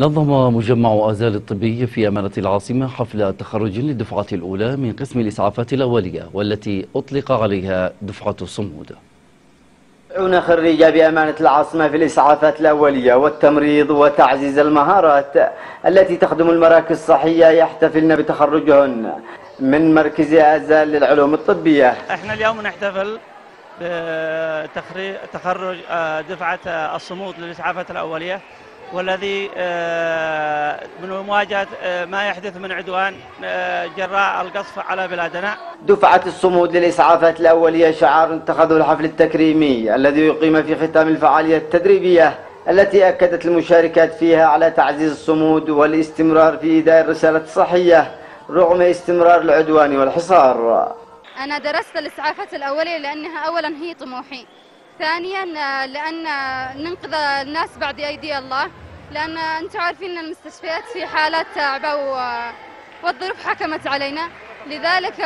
نظم مجمع آزال الطبي في أمانة العاصمة حفل تخرج للدفعة الأولى من قسم الإسعافات الأولية والتي أطلق عليها دفعة الصمود عون خريجة بأمانة العاصمة في الإسعافات الأولية والتمريض وتعزيز المهارات التي تخدم المراكز الصحية يحتفلن بتخرجهن من مركز آزال للعلوم الطبية. إحنا اليوم نحتفل بتخرج آه، دفعة الصمود للإسعافات الأولية والذي آه، من مواجهة آه، ما يحدث من عدوان آه، جراء القصف على بلادنا. دفعة الصمود للإسعافات الأولية شعار اتخذه الحفل التكريمي الذي يقيم في ختام الفعالية التدريبية التي أكدت المشاركات فيها على تعزيز الصمود والاستمرار في إداء الرسالة الصحية رغم استمرار العدوان والحصار. أنا درست الإسعافات الأولية لأنها أولا هي طموحي. ثانيا لأن ننقذ الناس بعد أيدي الله. لأن أنتم عارفين أن المستشفيات في حالات تعبة والظروف حكمت علينا. لذلك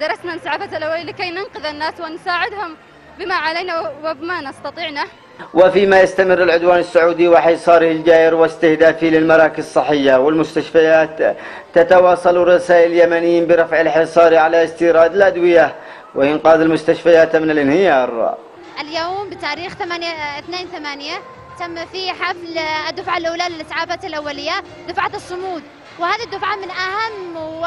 درسنا الإسعافات الأولية لكي ننقذ الناس ونساعدهم بما علينا وبما نستطيعنا. وفيما يستمر العدوان السعودي وحصاره الجائر واستهدافه للمراكز الصحية والمستشفيات تتواصل رسائل اليمنيين برفع الحصار على استيراد الأدوية وإنقاذ المستشفيات من الانهيار. اليوم بتاريخ 8 2 8 تم فيه حفل الدفعة الأولى للإسعافات الأولية دفعة الصمود. وهذه الدفعة من أهم و...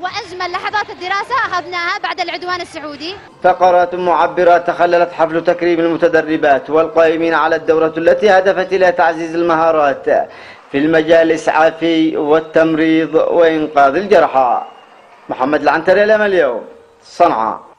وأجمل لحظات الدراسة أخذناها بعد العدوان السعودي. فقرات معبرة تخللت حفل تكريم المتدربات والقائمين على الدورة التي هدفت إلى تعزيز المهارات في المجال الإسعافي والتمريض وإنقاذ الجرحى. محمد العنتري اليوم صنعاء.